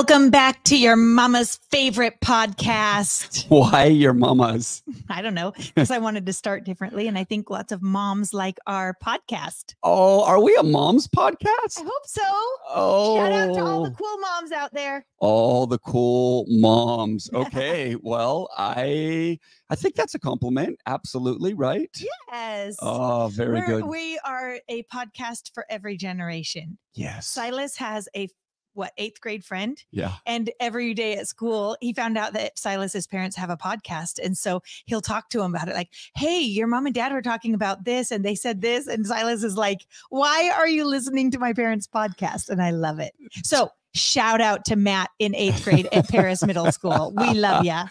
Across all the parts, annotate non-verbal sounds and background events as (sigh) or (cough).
Welcome back to your mama's favorite podcast. Why your mamas? (laughs) I don't know, because I wanted to start differently. And I think lots of moms like our podcast. Oh, are we a mom's podcast? I hope so. Oh, Shout out to all the oh. cool moms out there. all the cool moms. (laughs) Okay, well, I I think that's a compliment. Absolutely right. Yes. Oh, very We're- good. We are a podcast for every generation. yes. Silas has a what eighth grade friend, Yeah. and every day at school, he found out that Silas's parents have a podcast, and so he'll talk to him about it. Like, "Hey, your mom and dad were talking about this, and they said this," and Silas is like, "Why are you listening to my parents' podcast?" And I love it. So. Shout out to Matt in eighth grade at Paris Middle School. We love ya.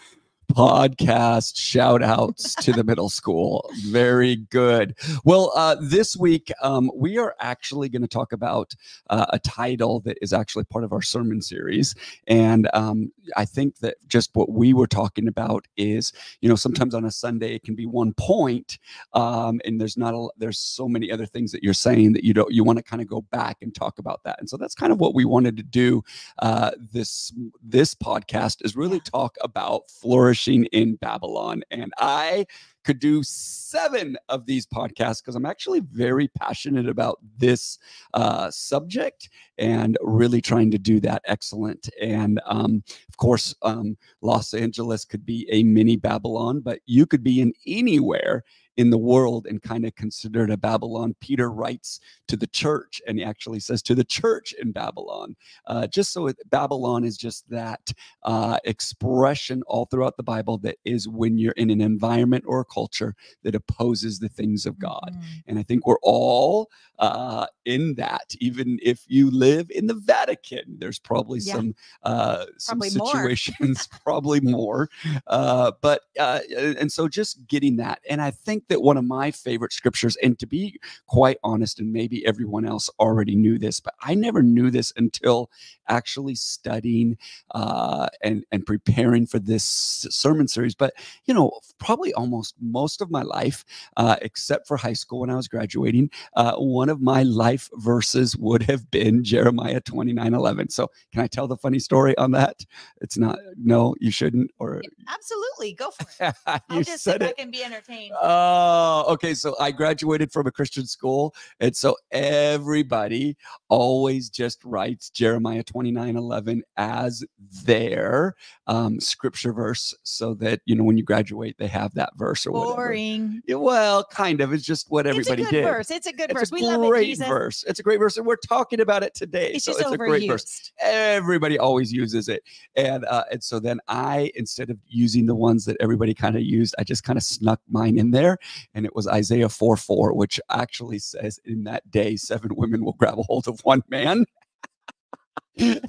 Podcast shout outs to the middle school. Very good. Well, uh, this week um, we are actually going to talk about uh, a title that is actually part of our sermon series. And um, I think that just what we were talking about is, you know, sometimes on a Sunday it can be one point, um, and there's not a, there's so many other things that you're saying that you don't you want to kind of go back and talk about that. And so that's kind of what we wanted to do uh, this this podcast is really talk about flourishing in Babylon. And I could do seven of these podcasts because I'm actually very passionate about this uh, subject and really trying to do that excellent. And um, of course, um, Los Angeles could be a mini Babylon, but you could be in anywhere in the world and kind of considered a Babylon. Peter writes to the church, and he actually says to the church in Babylon uh, just so it, Babylon is just that uh, expression all throughout the Bible that is when you're in an environment or a culture that opposes the things of God. Mhm. And I think we're all uh, in that. Even if you live in the Vatican, there's probably Yeah. some uh, some Probably more. situations, (laughs) probably more. Uh, but uh, and so just getting that, and I think that one of my favorite scriptures, and to be quite honest, and maybe everyone else already knew this, but I never knew this until actually studying uh, and and preparing for this sermon series. But you know, probably almost most of my life, uh, except for high school when I was graduating, uh, one of my life verses would have been Jeremiah twenty nine eleven. So can I tell the funny story on that? It's not. No, you shouldn't. Or Absolutely. Go for it. (laughs) I'll just sit back and be entertained. Oh, okay. So I graduated from a Christian school. And so everybody always just writes Jeremiah 29 11 as their um, scripture verse so that, you know, when you graduate, they have that verse or whatever. Boring. Yeah, well, kind of. It's just what everybody did. it's a good did. verse. It's a good It's verse. a We love it. great verse. It's a great verse. And we're talking about it today. It's so just it's overused. a great verse everybody always uses it and uh, and so then i instead of using the ones that everybody kind of used i just kind of snuck mine in there and it was isaiah 4 4 which actually says in that day seven women will grab a hold of one man. (laughs)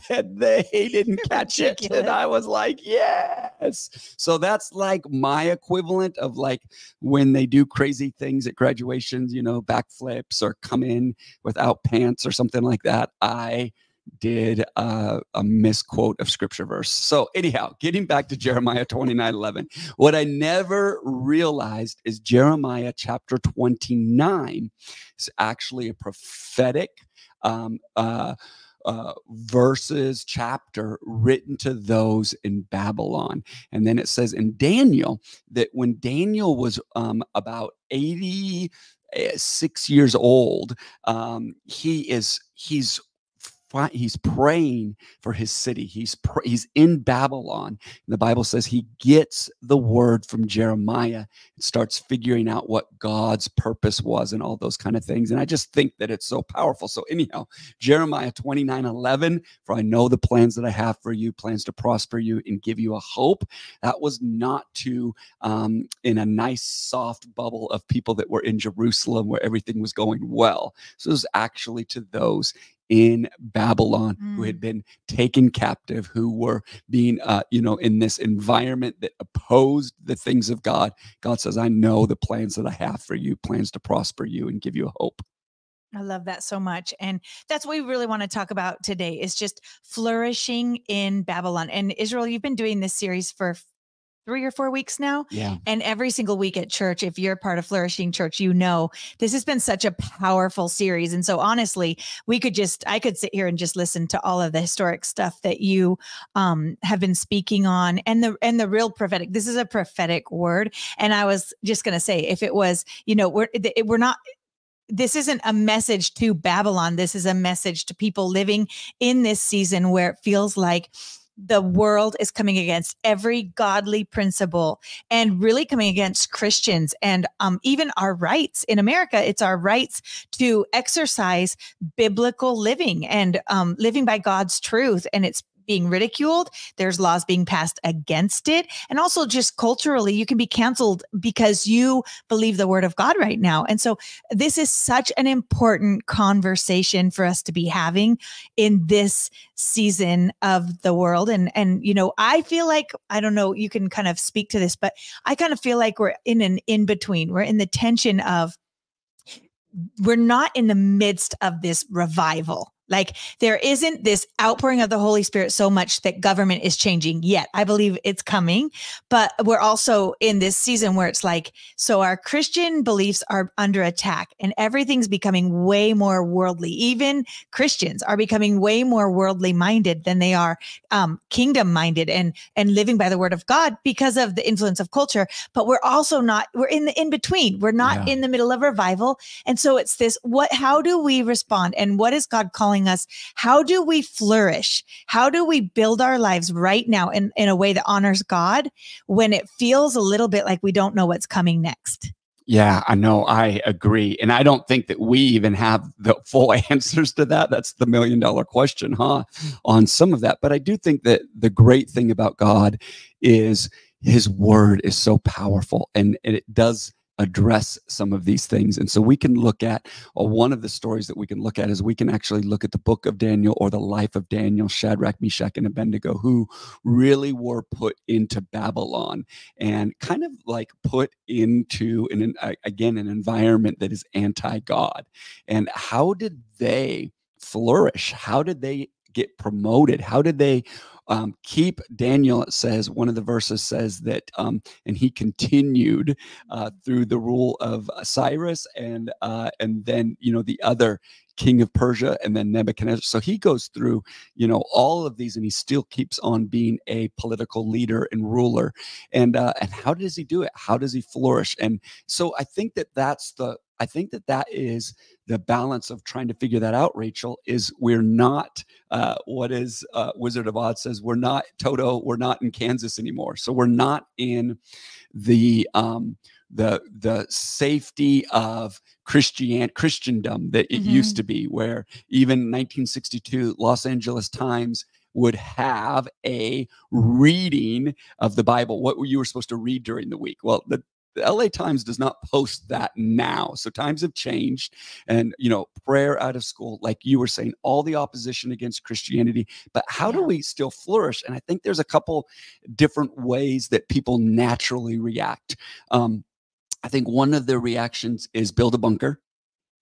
And they didn't (laughs) catch it and i was like yes. So that's like my equivalent of like when they do crazy things at graduations you know backflips or come in without pants or something like that i did a misquote of scripture verse. So, anyhow, getting back to Jeremiah 29 11, what I never realized is Jeremiah chapter 29 is actually a prophetic um, uh, uh, verses, chapter written to those in Babylon. And then it says in Daniel that when Daniel was um, about 86 years old, um, he is, he's, he's praying for his city. He's he's in Babylon. And the Bible says he gets the word from Jeremiah and starts figuring out what God's purpose was and all those kind of things. And I just think that it's so powerful. So anyhow, Jeremiah 29, 11, for I know the plans that I have for you, plans to prosper you and give you a hope. That was not to um, in a nice soft bubble of people that were in Jerusalem where everything was going well. So it was actually to those in Babylon who had been taken captive, who were being, uh, you know, in this environment that opposed the things of God. God says, I know the plans that I have for you, plans to prosper you and give you a hope. I love that so much. And that's what we really want to talk about today is just flourishing in Babylon. And Israel, you've been doing this series for three or four weeks now. Yeah. And every single week at church, if you're part of Flourishing Church, you know this has been such a powerful series. And so honestly, we could just I could sit here and just listen to all of the historic stuff that you um have been speaking on and the and the real prophetic. This is a prophetic word. And I was just gonna say, if it was, you know, we're we're not this isn't a message to Babylon. This is a message to people living in this season where it feels like the world is coming against every godly principle and really coming against Christians and um, even our rights in America. It's our rights to exercise biblical living and um, living by God's truth. And it's being ridiculed. There's laws being passed against it. And also, just culturally, you can be canceled because you believe the word of God right now. And so, this is such an important conversation for us to be having in this season of the world. And, and, you know, I feel like, I don't know, you can kind of speak to this, but I kind of feel like we're in an in between. We're in the tension of, we're not in the midst of this revival like there isn't this outpouring of the Holy Spirit so much that government is changing yet. I believe it's coming, but we're also in this season where it's like, so our Christian beliefs are under attack and everything's becoming way more worldly. Even Christians are becoming way more worldly minded than they are um, kingdom minded and, and living by the word of God because of the influence of culture. But we're also not, we're in the in between. We're not yeah. in the middle of revival. And so it's this, what, how do we respond? And what is God calling us. How do we flourish? How do we build our lives right now in, in a way that honors God when it feels a little bit like we don't know what's coming next? Yeah, I know. I agree. And I don't think that we even have the (laughs) full answers to that. That's the million dollar question, huh? On some of that. But I do think that the great thing about God is his word is so powerful and it does address some of these things. And so we can look at, or one of the stories that we can look at is we can actually look at the book of Daniel or the life of Daniel, Shadrach, Meshach, and Abednego, who really were put into Babylon and kind of like put into, an, again, an environment that is anti God. And how did they flourish? How did they get promoted? How did they um, keep Daniel, it says, one of the verses says that, um, and he continued uh, through the rule of Cyrus and, uh, and then, you know, the other king of Persia and then Nebuchadnezzar. So he goes through, you know, all of these and he still keeps on being a political leader and ruler. And, uh, and how does he do it? How does he flourish? And so I think that that's the, I think that that is the balance of trying to figure that out, Rachel, is we're not uh, what is uh, Wizard of Oz says, we're not Toto, we're not in Kansas anymore. So we're not in the um, the the safety of Christian Christendom that it mm-hmm. used to be, where even 1962 Los Angeles Times would have a reading of the Bible, what you were supposed to read during the week. Well, the the LA Times does not post that now. So times have changed. And, you know, prayer out of school, like you were saying, all the opposition against Christianity. But how yeah. do we still flourish? And I think there's a couple different ways that people naturally react. Um, I think one of the reactions is build a bunker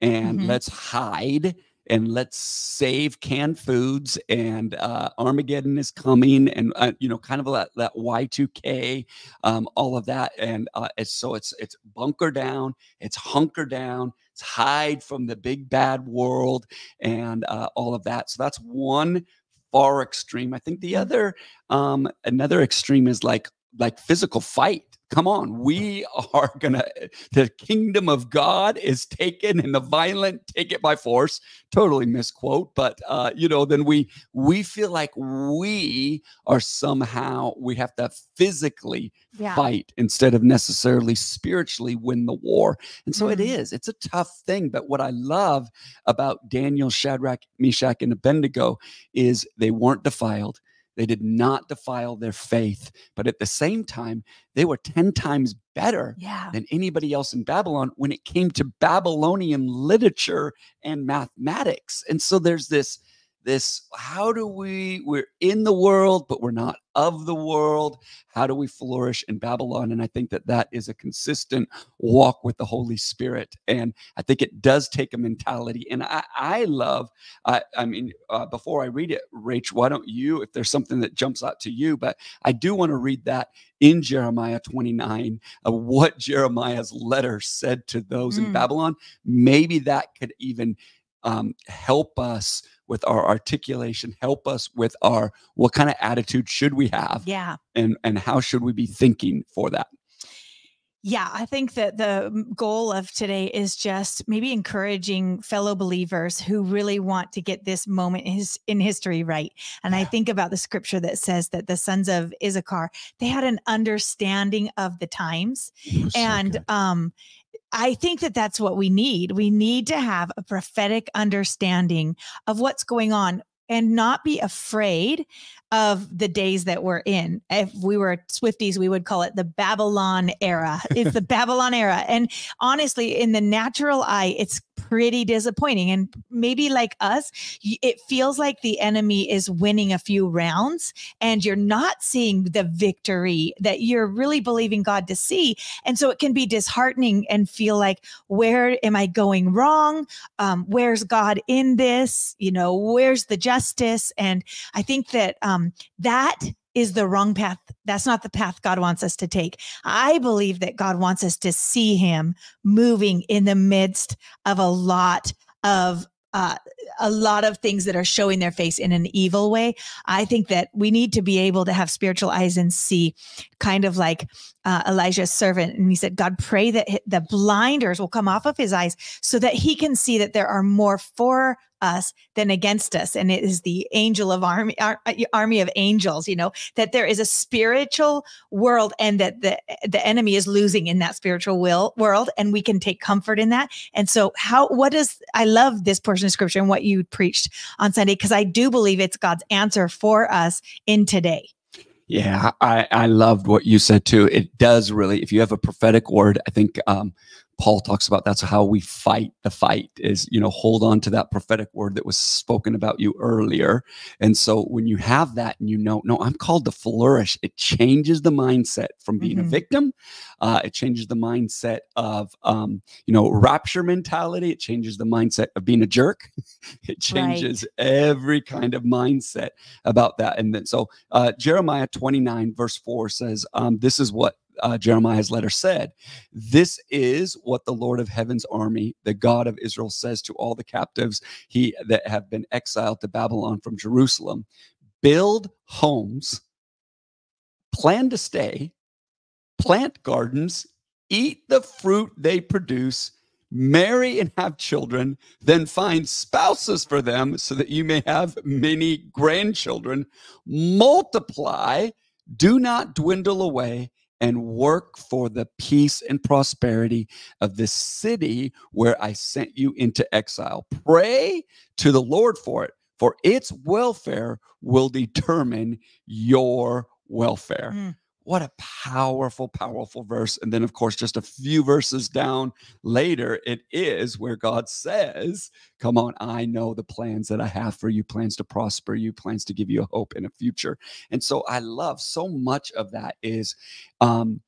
and mm-hmm. let's hide and let's save canned foods and uh, Armageddon is coming and uh, you know kind of that, that Y2K um, all of that and uh, it's, so it's it's bunker down it's hunker down it's hide from the big bad world and uh, all of that. So that's one far extreme. I think the other um, another extreme is like like physical fight Come on, we are gonna, the kingdom of God is taken and the violent take it by force. Totally misquote, but uh, you know, then we we feel like we are somehow we have to physically yeah. fight instead of necessarily spiritually win the war. And so mm-hmm. it is, it's a tough thing. But what I love about Daniel, Shadrach, Meshach, and Abednego is they weren't defiled they did not defile their faith, but at the same time, they were 10 times better yeah. than anybody else in Babylon when it came to Babylonian literature and mathematics. And so there's this this how do we we're in the world but we're not of the world. How do we flourish in babylon? And i think that that is a consistent walk with the holy spirit and i think it does take a mentality and i i love i, I mean uh, before i read it rach why don't you if there's something that jumps out to you but i do want to read that in jeremiah 29 of what jeremiah's letter said to those mm. in babylon. Maybe that could even um, help us with our articulation help us with our what kind of attitude should we have yeah. and and how should we be thinking for that yeah, I think that the goal of today is just maybe encouraging fellow believers who really want to get this moment in, his, in history right. And I think about the scripture that says that the sons of Issachar, they had an understanding of the times. And um I think that that's what we need. We need to have a prophetic understanding of what's going on and not be afraid of the days that we're in. If we were Swifties, we would call it the Babylon era. It's the (laughs) Babylon era. And honestly, in the natural eye, it's pretty disappointing. And maybe like us, it feels like the enemy is winning a few rounds and you're not seeing the victory that you're really believing God to see. And so it can be disheartening and feel like, where am I going wrong? Um, where's God in this? You know, where's the justice? And I think that um, that is the wrong path. That's not the path God wants us to take. I believe that God wants us to see Him moving in the midst of a lot of uh, a lot of things that are showing their face in an evil way. I think that we need to be able to have spiritual eyes and see, kind of like uh, Elijah's servant. And he said, God, pray that the blinders will come off of his eyes so that he can see that there are more for us than against us and it is the angel of army ar- uh, army of angels you know that there is a spiritual world and that the the enemy is losing in that spiritual will world and we can take comfort in that and so how what is i love this portion of scripture and what you preached on sunday because i do believe it's god's answer for us in today yeah, I, I loved what you said too. It does really, if you have a prophetic word, I think um, Paul talks about that's how we fight the fight is, you know, hold on to that prophetic word that was spoken about you earlier. And so when you have that and you know, no, I'm called to flourish, it changes the mindset from being mm-hmm. a victim. Uh, it changes the mindset of, um, you know, rapture mentality. It changes the mindset of being a jerk. (laughs) it changes right. every kind of mindset about that. And then so uh, Jeremiah 29, verse 4 says, um, This is what uh, Jeremiah's letter said. This is what the Lord of Heaven's army, the God of Israel, says to all the captives he that have been exiled to Babylon from Jerusalem: Build homes, plan to stay, plant gardens, eat the fruit they produce. Marry and have children, then find spouses for them so that you may have many grandchildren. Multiply, do not dwindle away, and work for the peace and prosperity of the city where I sent you into exile. Pray to the Lord for it, for its welfare will determine your welfare. Mm. What a powerful, powerful verse. And then, of course, just a few verses down later, it is where God says, Come on, I know the plans that I have for you plans to prosper you, plans to give you a hope in a future. And so I love so much of that is um,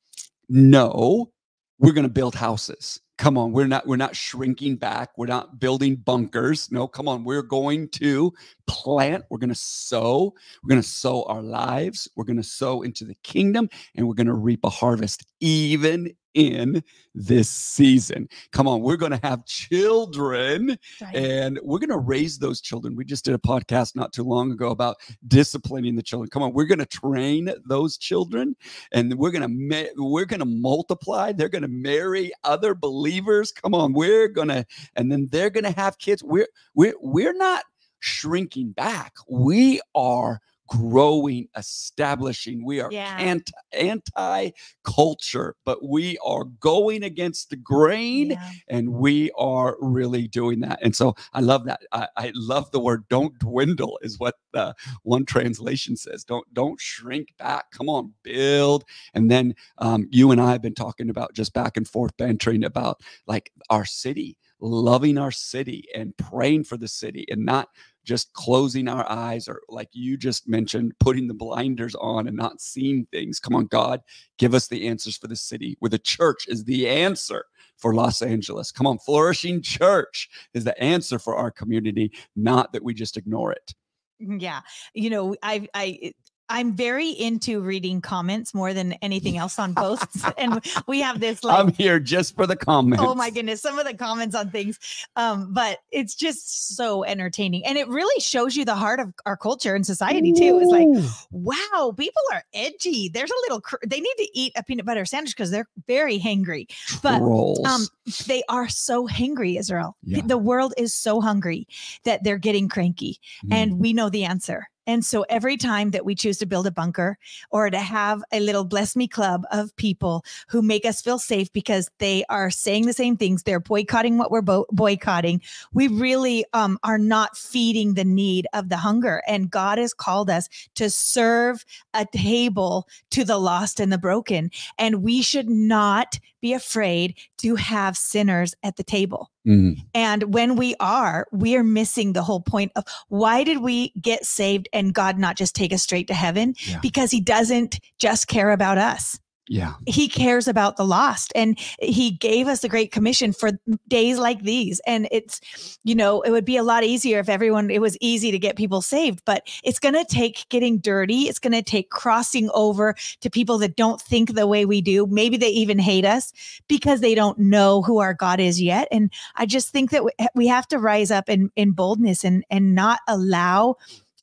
no, we're going to build houses come on we're not we're not shrinking back. We're not building bunkers. No come on we're going to plant. We're going to sow. We're going to sow our lives. We're going to sow into the kingdom and we're going to reap a harvest even in this season. Come on, we're going to have children right. and we're going to raise those children. We just did a podcast not too long ago about disciplining the children. Come on, we're going to train those children and we're going to ma- we're going to multiply. They're going to marry other believers. Come on, we're going to and then they're going to have kids. We're we're we're not shrinking back. We are growing, establishing. We are yeah. anti, anti culture, but we are going against the grain yeah. and we are really doing that. And so I love that. I, I love the word don't dwindle, is what the one translation says. Don't don't shrink back. Come on, build. And then um, you and I have been talking about just back and forth bantering about like our city loving our city and praying for the city and not just closing our eyes or like you just mentioned putting the blinders on and not seeing things come on god give us the answers for the city where the church is the answer for Los Angeles. Come on, flourishing church is the answer for our community, not that we just ignore it. Mm, yeah. You know, I I I'm very into reading comments more than anything else on posts. (laughs) (laughs) and we have this like I'm here just for the comments. Oh my goodness, some of the comments on things. Um, but it's just so entertaining. And it really shows you the heart of our culture and society too. It's like, wow, people are edgy. There's a little cr- they need to eat a peanut butter sandwich because they're very hangry. But um they are so hangry, Israel. Yeah. The world is so hungry that they're getting cranky. Mm. And we know the answer. And so every time that we choose to build a bunker or to have a little bless me club of people who make us feel safe because they are saying the same things, they're boycotting what we're bo- boycotting, we really um, are not feeding the need of the hunger. And God has called us to serve a table to the lost and the broken. And we should not be afraid to have sinners at the table. Mm. And when we are, we are missing the whole point of why did we get saved and God not just take us straight to heaven? Yeah. Because he doesn't just care about us. Yeah. He cares about the lost and he gave us the great commission for days like these. And it's, you know, it would be a lot easier if everyone, it was easy to get people saved, but it's going to take getting dirty. It's going to take crossing over to people that don't think the way we do. Maybe they even hate us because they don't know who our God is yet. And I just think that we eh, have to rise up in, in boldness and, and not allow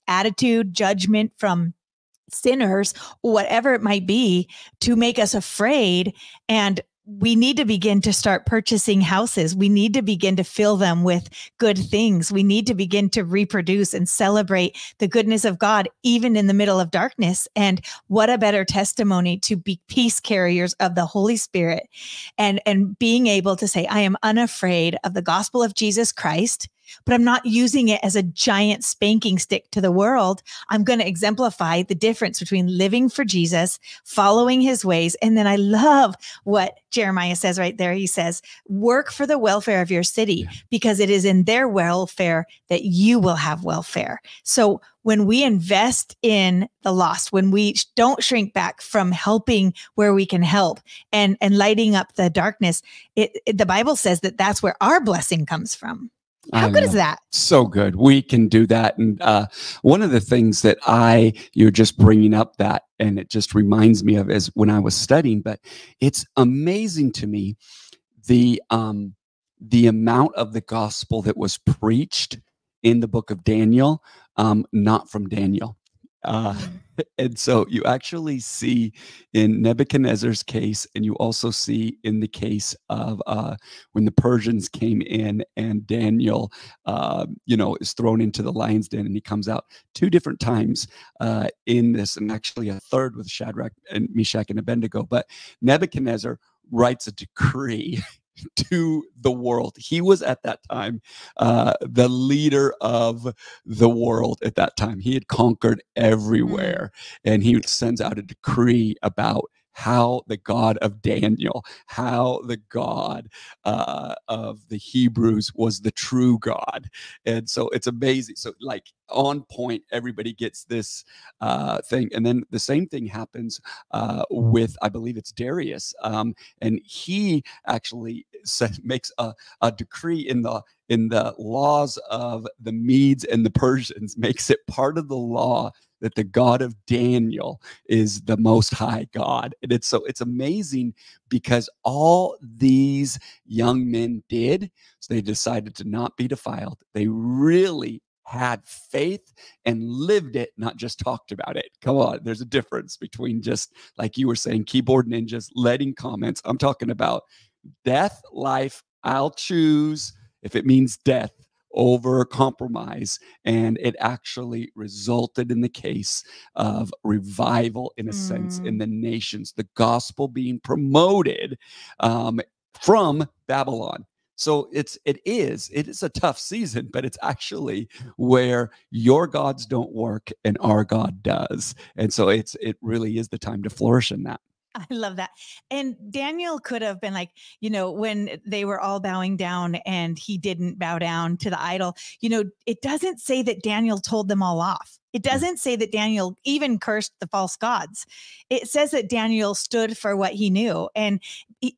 attitude, judgment from sinners, whatever it might be, to make us afraid. And we need to begin to start purchasing houses. We need to begin to fill them with good things. We need to begin to reproduce and celebrate the goodness of God, even in the middle of darkness. And what a better testimony to be peace carriers of the Holy Spirit and, and being able to say, I am unafraid of the gospel of Jesus Christ but I'm not using it as a giant spanking stick to the world. I'm going to exemplify the difference between living for Jesus, following his ways. And then I love what Jeremiah says right there. He says, work for the welfare of your city yeah. because it is in their welfare that you will have welfare. So when we invest in the lost, when we don't shrink back from helping where we can help and, and lighting up the darkness, it, it the Bible says that that's where our blessing comes from. How good is that? So good. We can do that. And uh, one of the things that I, you're just bringing up that, and it just reminds me of is when I was studying, but it's amazing to me the, um, the amount of the gospel that was preached in the book of Daniel, um, not from Daniel. Uh, mm. (laughs) and so you actually see in Nebuchadnezzar's case, and you also see in the case of uh, when the Persians came in and Daniel, uh, you know, is thrown into the lion's den and he comes out two different times uh, in this, and actually a third with Shadrach and Meshach and Abednego. But Nebuchadnezzar writes a decree (laughs) to the world. He was at that time uh, the leader of the world at that time. He had conquered everywhere, mm. and he sends out a decree about how the God of Daniel, how the God uh, of the Hebrews was the true God. And so it's amazing. So, like, on point, everybody gets this uh, thing. And then the same thing happens uh, with, I believe it's Darius. Um, and he actually said, makes a, a decree in the in the laws of the Medes and the Persians, (laughs) makes it part of the law that the God of Daniel is the most high God. And it's so it's amazing because all these young men did, so they decided to not be defiled. They really had faith and lived it, not just talked about it. Come on, there's a difference between just like you were saying, keyboard ninjas, letting comments. I'm talking about death, life. I'll choose if it means death over compromise. And it actually resulted in the case of revival, in a mm. sense, in mm. the nations, the gospel being promoted um, from Babylon. So it's it is it is a tough season, but it's actually where your gods don't work and our God does, and so it's it really is the time to flourish in that. (laughs) I love that. And Daniel could have been like, you know, when they were all bowing down and he didn't bow down to the idol, you know, it doesn't say that Daniel told them all off. It mm. doesn't say that Daniel even cursed the false gods. It says that Daniel stood for what he knew. And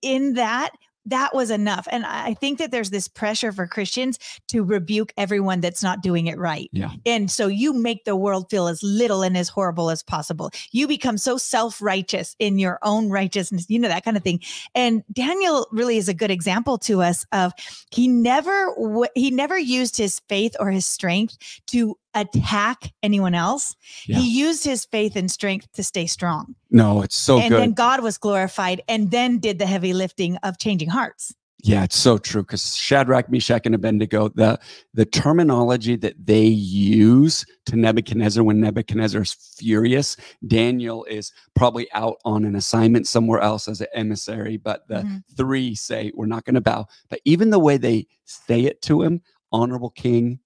in that, that was enough. And I think that there's this pressure for Christians to rebuke everyone that's not doing it right. Yeah. And so you make the world feel as little and as horrible as possible. You become so self righteous in your own righteousness, you know, that kind of thing. And Daniel really is a good example to us of he never, he never used his faith or his strength to attack anyone else. Yeah. He used his faith and strength to stay strong. No, it's so and good. then God was glorified and then did the heavy lifting of changing hearts. Yeah, it's so true because Shadrach, Meshach, and Abednego, the the terminology that they use to Nebuchadnezzar when Nebuchadnezzar is furious, Daniel is probably out on an assignment somewhere else as an emissary. But the mm-hmm. three say, We're not going to bow. But even the way they say it to him, honorable king,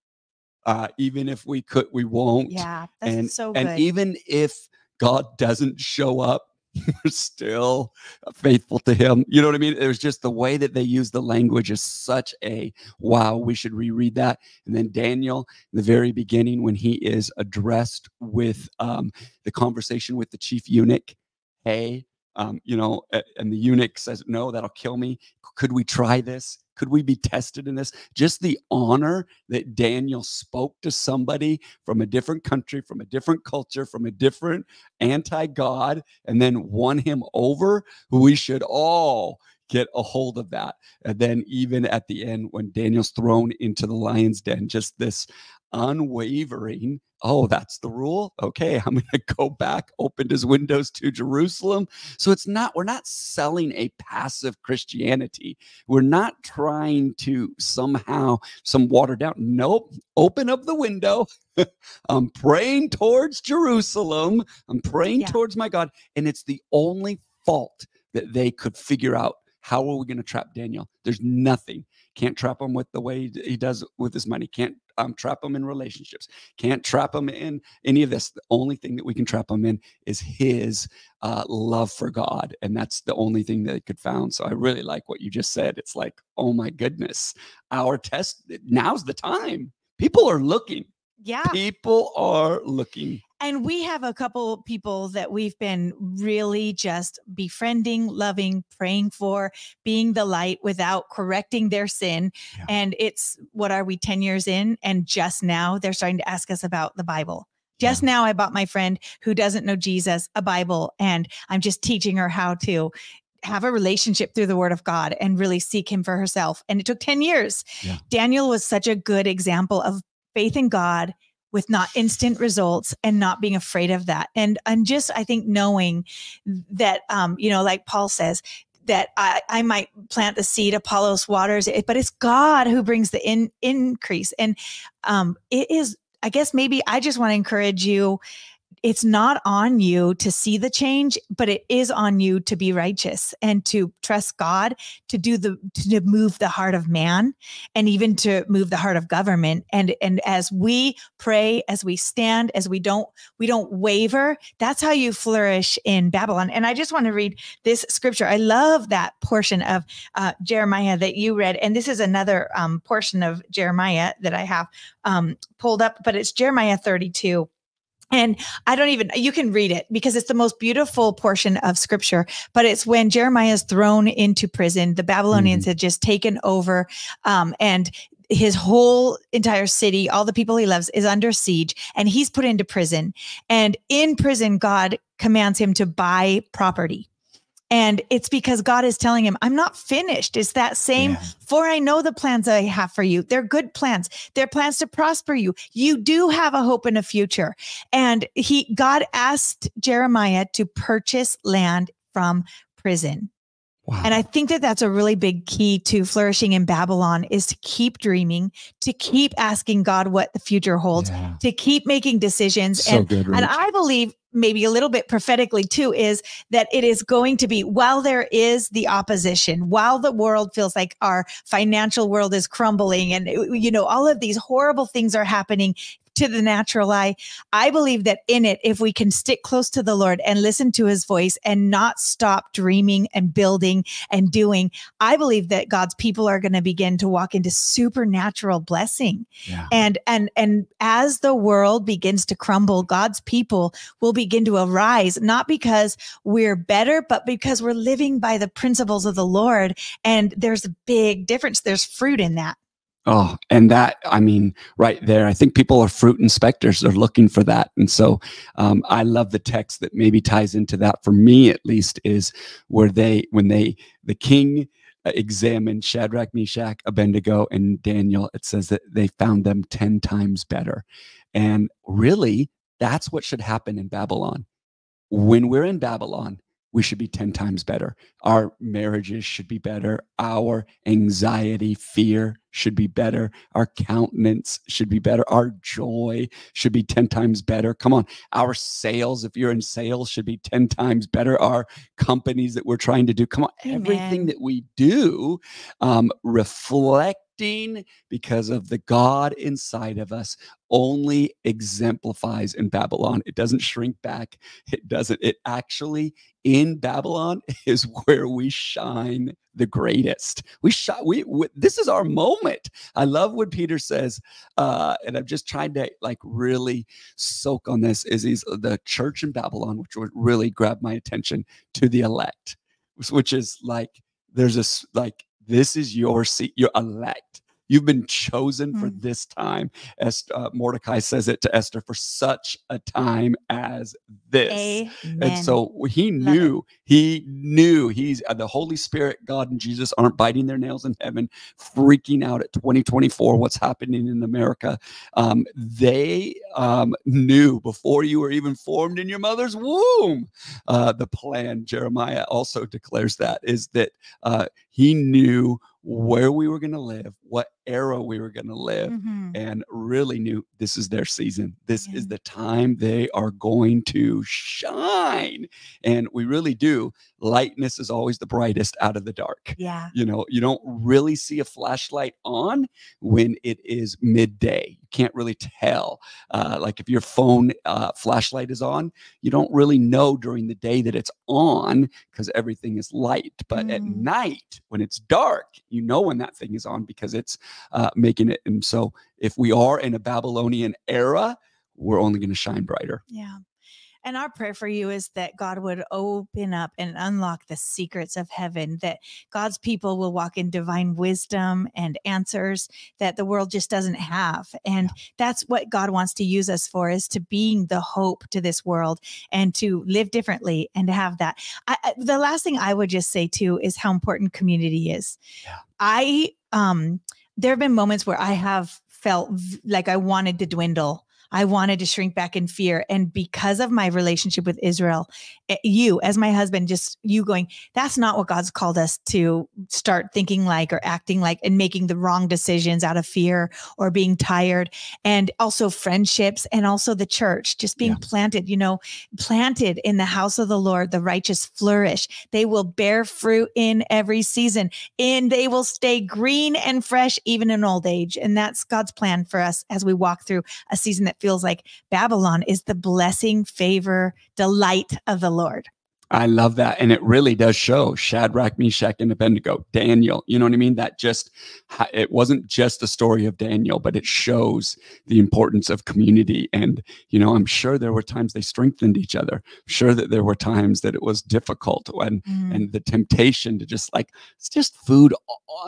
uh, even if we could, we won't. Yeah, that's and, so good. And even if God doesn't show up, (laughs) we're still faithful to him. You know what I mean? It was just the way that they use the language is such a wow. We should reread that. And then Daniel, in the very beginning, when he is addressed with um, the conversation with the chief eunuch, hey, um, you know, and the eunuch says, no, that'll kill me. Could we try this? Could we be tested in this? Just the honor that Daniel spoke to somebody from a different country, from a different culture, from a different anti God, and then won him over. Who we should all get a hold of that. And then, even at the end, when Daniel's thrown into the lion's den, just this unwavering oh that's the rule? Okay (laughs) i'm going to go back opened his windows to jerusalem. So it's not we're not selling a passive christianity. We're not trying to somehow some watered down nope open up the window. (laughs) I'm praying towards jerusalem. I'm praying yeah. towards my god. And it's the only fault that they could figure out how are we going to trap daniel there's nothing can't trap him with the way he does with his money can't um, trap him in relationships. Can't trap him in any of this. The only thing that we can trap him in is his uh, love for God, and that's the only thing that they could found. So I really like what you just said. It's like, oh my goodness, our test now's the time. People are looking. Yeah, people are looking. And we have a couple people that we've been really just befriending, loving, praying for, being the light without correcting their sin. Yeah. And it's what are we 10 years in? And just now they're starting to ask us about the Bible. Just yeah. now, I bought my friend who doesn't know Jesus a Bible, and I'm just teaching her how to have a relationship through the word of God and really seek him for herself. And it took 10 years. Yeah. Daniel was such a good example of faith in God with not instant results and not being afraid of that. And and just I think knowing that um, you know, like Paul says, that I, I might plant the seed, Apollos waters, but it's God who brings the in, increase. And um, it is, I guess maybe I just want to encourage you it's not on you to see the change, but it is on you to be righteous and to trust God to do the to move the heart of man and even to move the heart of government. And and as we pray, as we stand, as we don't we don't waver, that's how you flourish in Babylon. And I just want to read this scripture. I love that portion of uh, Jeremiah that you read, and this is another um, portion of Jeremiah that I have um, pulled up, but it's Jeremiah 32 and I don't even, you can read it because it's the most beautiful portion of scripture. But it's when Jeremiah is thrown into prison, the Babylonians mm-hmm. had just taken over. Um, and his whole entire city, all the people he loves, is under siege and he's put into prison. And in prison, God commands him to buy property. And it's because God is telling him, I'm not finished. It's that same, yeah. for I know the plans I have for you. They're good plans. They're plans to prosper you. You do have a hope in a future. And he, God asked Jeremiah to purchase land from prison. Wow. And I think that that's a really big key to flourishing in Babylon is to keep dreaming, to keep asking God what the future holds, yeah. to keep making decisions. So and, good, and I believe maybe a little bit prophetically too is that it is going to be while there is the opposition while the world feels like our financial world is crumbling and you know all of these horrible things are happening to the natural eye. I believe that in it, if we can stick close to the Lord and listen to his voice and not stop dreaming and building and doing, I believe that God's people are going to begin to walk into supernatural blessing. Yeah. And and and as the world begins to crumble, God's people will begin to arise, not because we're better, but because we're living by the principles of the Lord. And there's a big difference. There's fruit in that. Oh, and that, I mean, right there, I think people are fruit inspectors. They're looking for that. And so um, I love the text that maybe ties into that for me, at least, is where they, when they, the king examined Shadrach, Meshach, Abednego, and Daniel, it says that they found them 10 times better. And really, that's what should happen in Babylon. When we're in Babylon, we should be 10 times better. Our marriages should be better. Our anxiety, fear should be better. Our countenance should be better. Our joy should be 10 times better. Come on. Our sales, if you're in sales, should be 10 times better. Our companies that we're trying to do, come on. Amen. Everything that we do um, reflect because of the God inside of us only exemplifies in Babylon. It doesn't shrink back. It doesn't. It actually in Babylon (laughs) is where we shine the greatest. We shot. We, we this is our moment. I love what Peter says, uh, and I'm just trying to like really soak on this. Is he's the church in Babylon, which would really grab my attention to the elect, which is like there's this like this is your seat, your elect. You've been chosen for Mm. this time. As uh, Mordecai says it to Esther, for such a time as this. Amen. And so he knew, he knew he's uh, the Holy Spirit, God and Jesus aren't biting their nails in heaven, freaking out at 2024, what's happening in America. Um, they um, knew before you were even formed in your mother's womb. Uh, the plan, Jeremiah also declares that, is that uh, he knew where we were going to live, what era we were going to live Mhm. and really knew this is their season. This is the time they are going to shine. And we really do. Lightness is always the brightest out of the dark. Yeah. You know, you don't really see a flashlight on when it is midday. You can't really tell. Uh, like if your phone uh, flashlight is on, you don't really know during the day that it's on because everything is light. But at Mm. night, when it's dark, you know when that thing is on because it's uh, making it. And so if we are in a Babylonian era, we're only going to shine brighter. Yeah. And our prayer for you is that God would open up and unlock the secrets of heaven, that God's people will walk in divine wisdom and answers that the world just doesn't have. And that's what God wants to use us for is to being the hope to this world and to live differently and to have that. I, I- the last thing I would just say too is how important community is. Yeah. I, um, there have been moments where I have felt like I wanted to dwindle. I wanted to shrink back in fear. And because of my relationship with Israel, eh, you, as my husband, just you going, that's not what God's called us to start thinking like or acting like and making the wrong decisions out of fear or being tired. And also friendships and also the church, just being Yeah. planted, you know, planted in the house of the Lord, the righteous flourish. They will bear fruit in every season and they will stay green and fresh even in old age. And that's God's plan for us as we walk through a season that feels like Babylon is the blessing, favor, delight of the Lord. I love that. And it really does show Shadrach, Meshach, and Abednego, Daniel. You know what I mean? That just, it wasn't just the story of Daniel, but it shows the importance of community. And, you know, I'm sure there were times they strengthened each other. I'm sure that there were times that it was difficult and, Mm. and the temptation to just like, it's just food,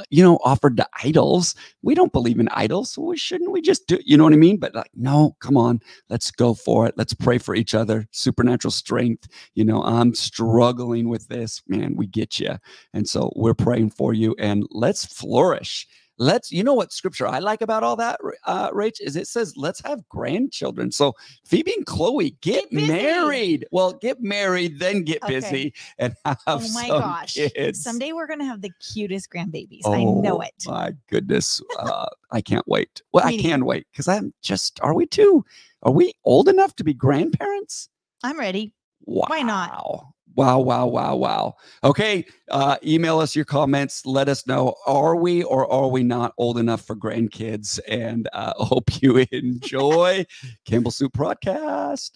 you know, offered to idols. We don't believe in idols. So we shouldn't we just do, you know what I mean? But like, no, come on, let's go for it. Let's pray for each other, supernatural strength you know i'm struggling with this man we get you and so we're praying for you and let's flourish let's you know what scripture i like about all that uh rach is it says let's have grandchildren so phoebe and chloe get, Get married well get married then get Okay. busy and (laughs) have Oh my some gosh. kids. Someday we're going to have the cutest grandbabies. I know Oh, it. my goodness uh, i can't wait well i can wait because i'm just are we too are we old enough to be grandparents I'm ready. wow Why not? Wow, wow, wow, wow. Okay. Uh, email us your comments. Let us know are we or are we not old enough for grandkids? And uh, (laughs) hope you (laughs) enjoy Campbell Soup Podcast.